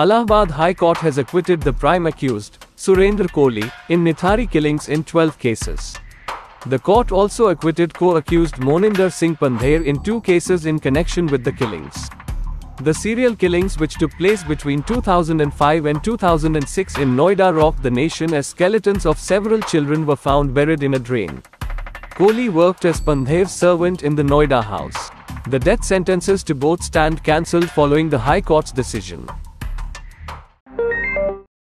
Allahabad High Court has acquitted the prime accused, Surendra Koli, in Nithari killings in 12 cases. The court also acquitted co-accused Moninder Singh Pandher in two cases in connection with the killings. The serial killings which took place between 2005 and 2006 in Noida rocked the nation as skeletons of several children were found buried in a drain. Koli worked as Pandher's servant in the Noida house. The death sentences to both stand cancelled following the High Court's decision.